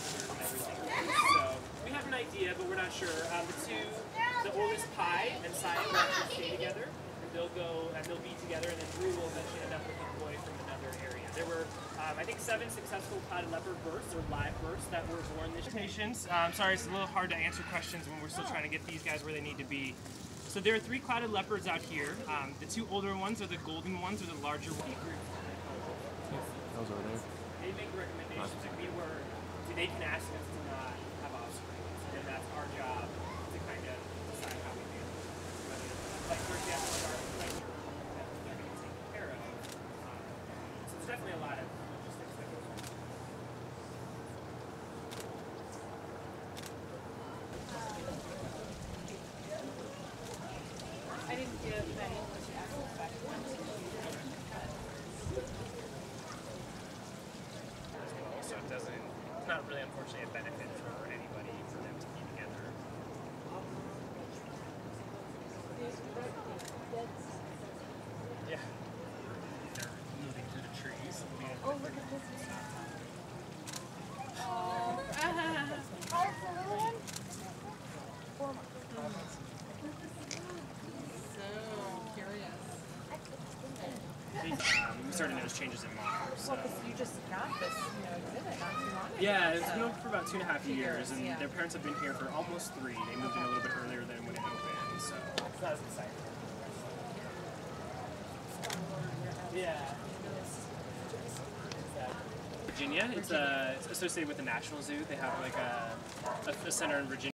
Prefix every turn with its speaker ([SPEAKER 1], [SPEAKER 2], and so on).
[SPEAKER 1] and everything. So we have an idea, but we're not sure. Um, the two, the oldest Pi and Saya will actually stay together. They'll go and they'll be together, and then Rhu will eventually end up with a boy from another area. There were, um, I think, seven successful clouded leopard births or live births that were born this patients. I'm um, sorry, it's a little hard to answer questions when we're still trying to get these guys where they need to be. So there are three clouded leopards out here. Um, the two older ones are the golden ones, or the larger ones.
[SPEAKER 2] Those are there.
[SPEAKER 1] They make recommendations, we were they can ask us to not have offspring, and that's our job to kind of decide how we do. it. Whether, like for example, our like that they're being taken care of. Um, so there's definitely a lot of logistics that goes on.
[SPEAKER 3] I didn't give any actual questions.
[SPEAKER 1] So it doesn't, it's not really unfortunately a benefit for anybody for them to be together. Yeah. They're moving through the trees.
[SPEAKER 3] Oh, look at this. So curious.
[SPEAKER 1] Um, we started to notice changes in mom. So.
[SPEAKER 3] Well, 'cause you just got this, you know, exhibit not too long ago.
[SPEAKER 1] Yeah, it's been open for about two and a half
[SPEAKER 3] Two
[SPEAKER 1] years,
[SPEAKER 3] years,
[SPEAKER 1] and
[SPEAKER 3] yeah.
[SPEAKER 1] their parents have been here for almost three. They moved in a little bit earlier than when it opened, so it's not as exciting. Yeah. Virginia, it's uh, it's associated with the National Zoo. They have like a, a, a center in Virginia.